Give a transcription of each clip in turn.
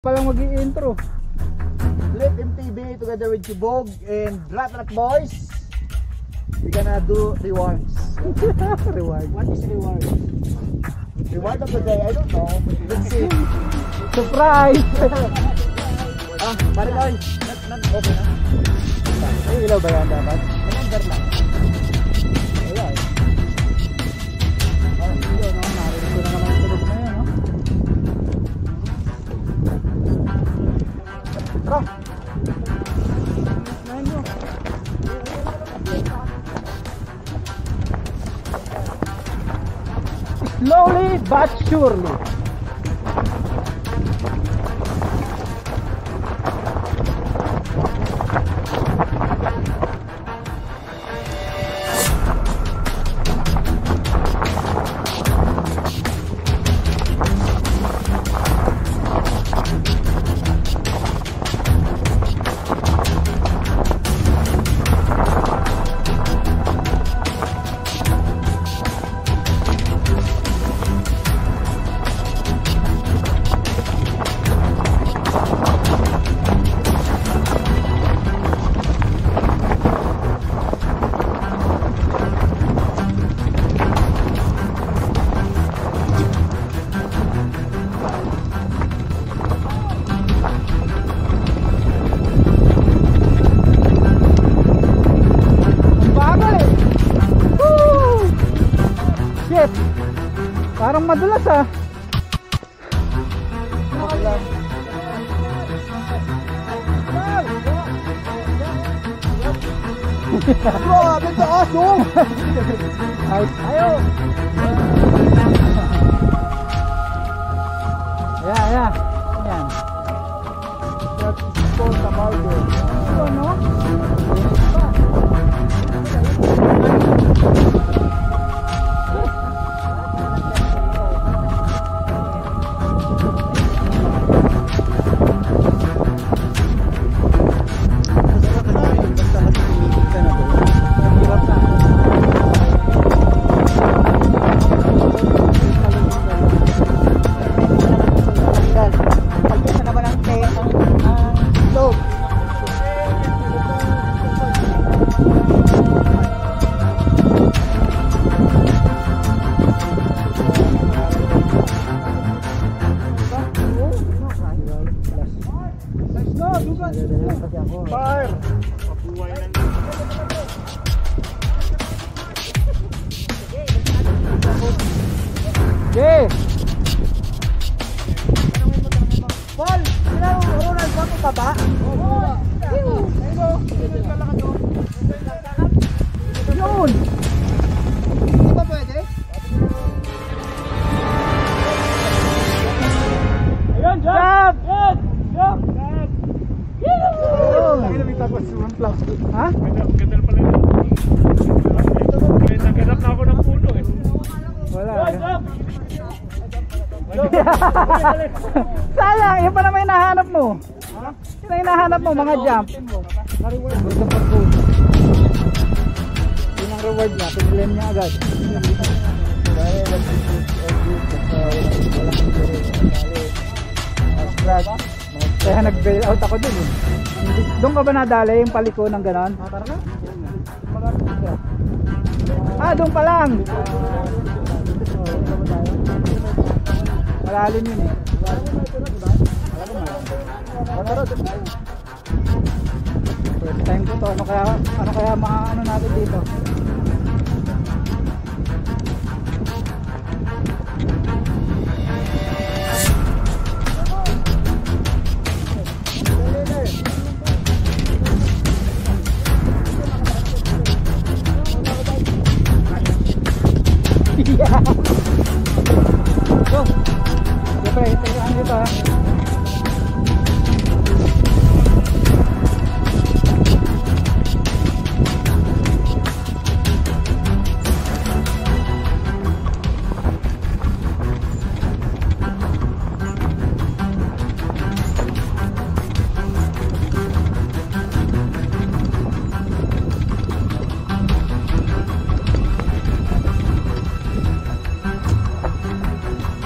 palang mag-i-intro. Flip MTV together with Chibog and Rat Rat Boys. We're gonna do rewards. Reward. What is reward? Reward of the day, I don't know. Let's see. Surprise! Ah, pare boy. Not, not okay na. Ay, ilaw ba yan dapat? Number lang. Slowly but surely. Madulas ah. Grabe taas oh! Ay, ayo. Ayan, ayan. Ayan. That's for the market. Ito, no? Hirap ba ito ba? Yun. Yun hinahanap mo, mga jump. Gusto pa po. Yun ang reward niya, pinilim niya agad. Kaya nag-bail out ako dun eh. Doon ka ba nadali yung paliko ng ganon? Ah, doon pa lang. Malalim yun eh. First time ko to. Ano kaya, ano kaya maaano natin dito?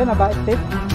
Diyan na ba?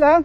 Lang.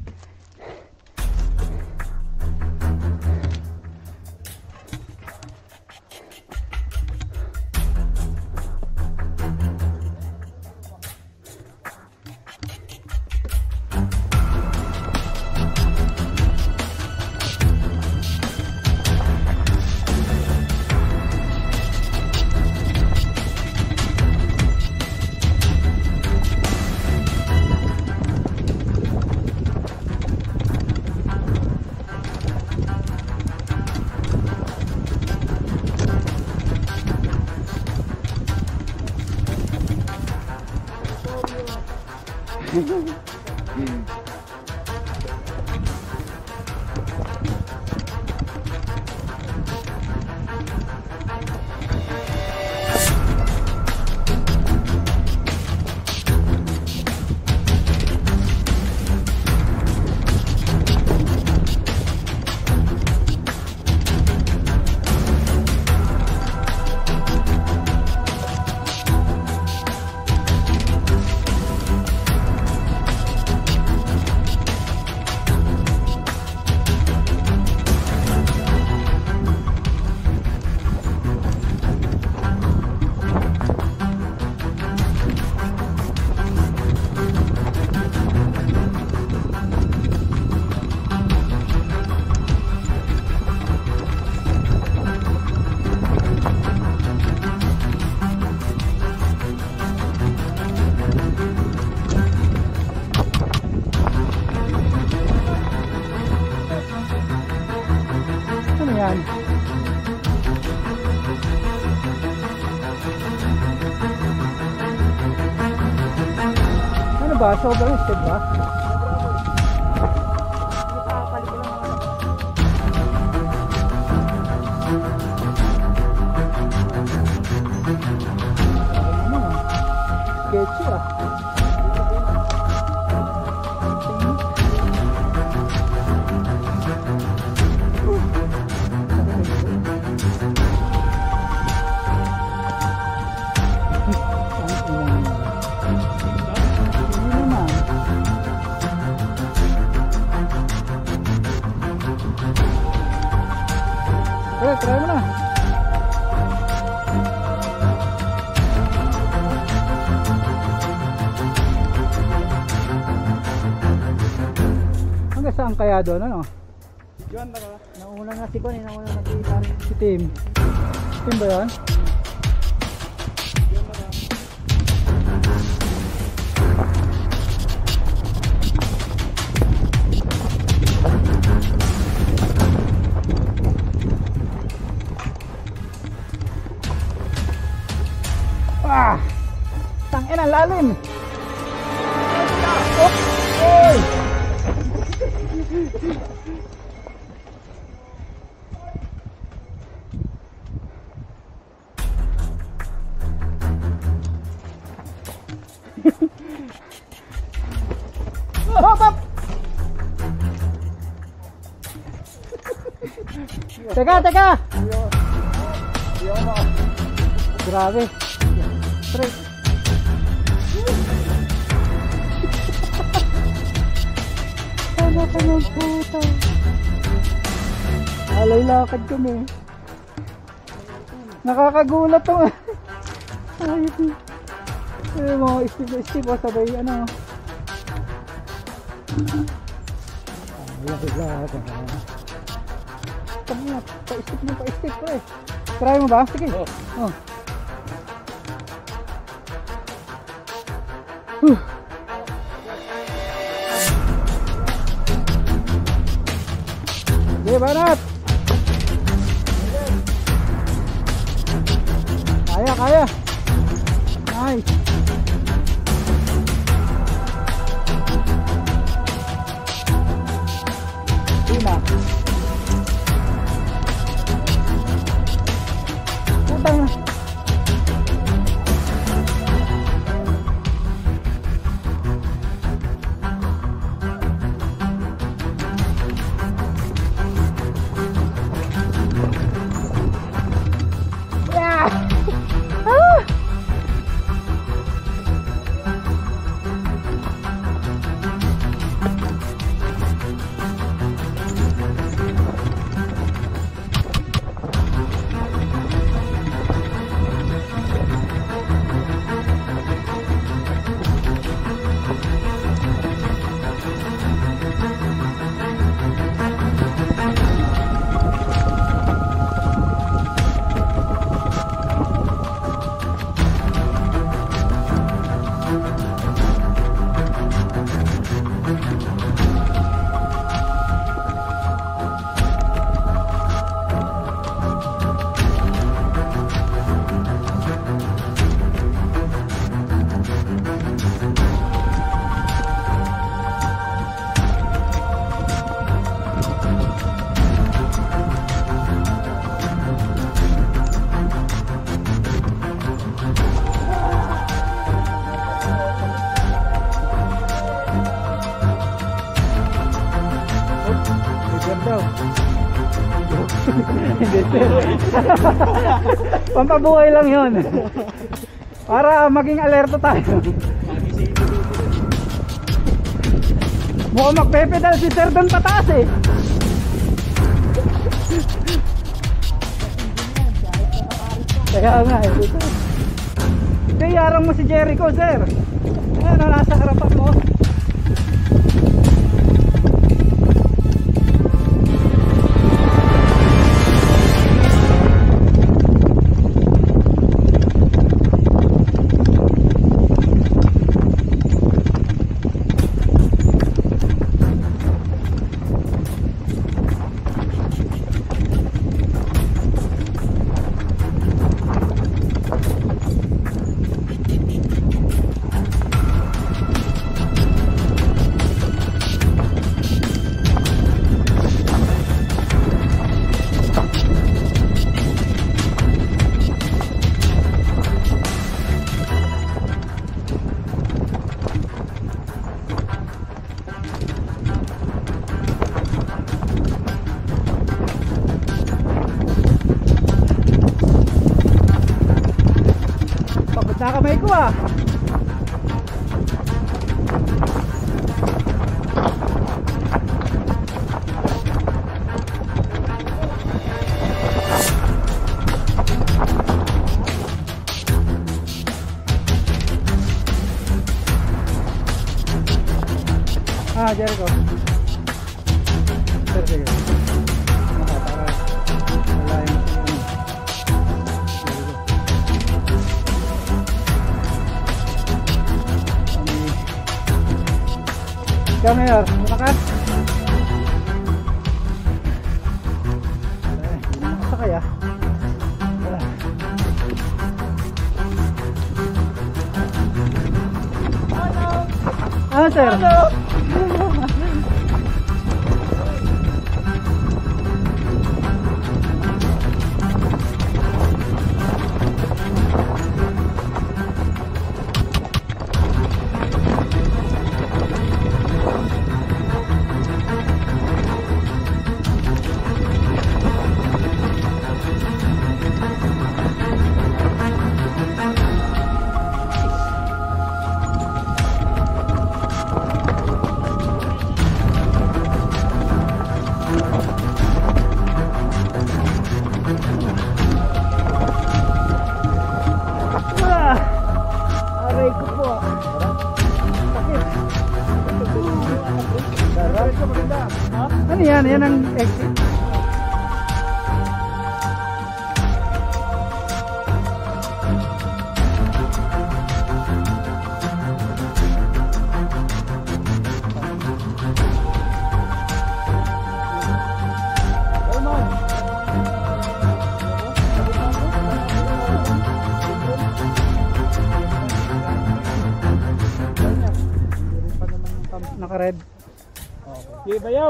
Ano yan? Ano ba? Sobrang step ba? Sketchy ah. Try mo na. Hanggang saan kaya doon, ano? Tara. Nauna na si eh, nauna na si Karin. Si Tim. Tim ba yan? lalim. Teka, teka. Grabe. Tres. Ano ka ng puta? Alay lakad kami. Nakakagulat to. Ayos. Eh, mga isip-isip o sabay ano. Alay lakad. Tama na, paisip mo, paisip ko eh. Try mo ba? Sige. Oh. Oh. Huh. Sige, banat! Kaya, kaya! Nice! Hindi. Pampabuhay lang yun. Para maging alerto tayo. Mukhang magpepedal si sir doon pataas eh. Kaya nga eh. Ito yarang mo si Jericho sir. Ayan, nasa harapan mo. Na Ikaw mayor, lumakas. Eh, hindi na makasakay ah. Wala. Ano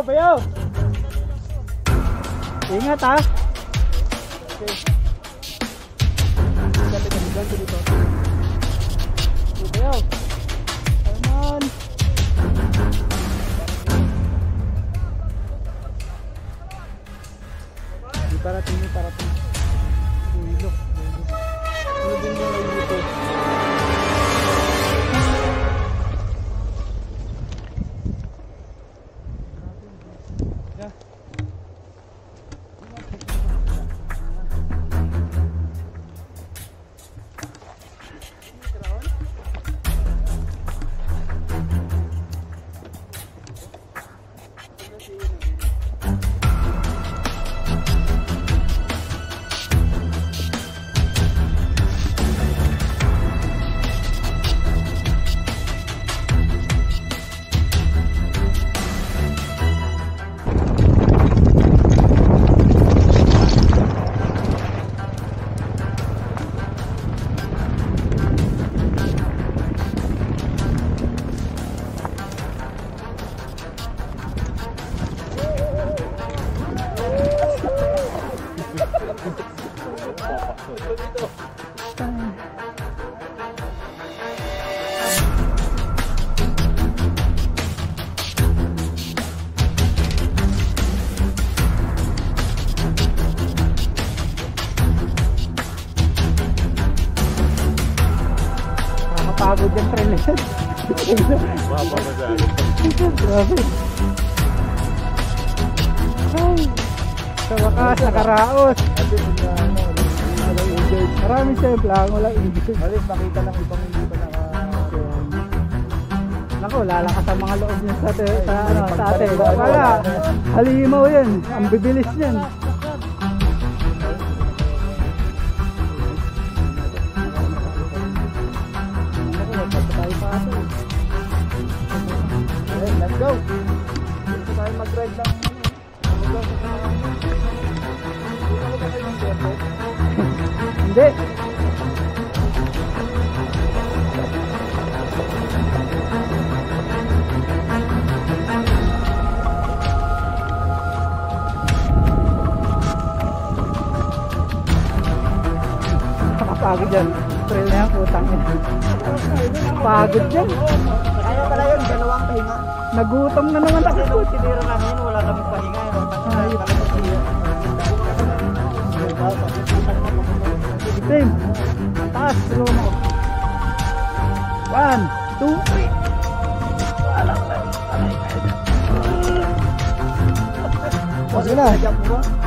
bayaw, bayaw! Ingat ha. Grabe. Ay. Sa wakas, nakaraos. Maraming sempla, walang injured. Halit makita lang ibang hindi pa naka... Naku, lalakas ang mga loob niya sa, te, sa, ano, sa atin. Wala, halimaw yan. Ang bibilis niyan. Hindi. Nakapagod yan. Putang. Pagod yan. Kaya pala yun, dalawang pahinga. Nagutom na naman ako. Nung tinira namin, wala kami pahinga. No? Team, taas, tulungan ako. One, two, three. Sige na.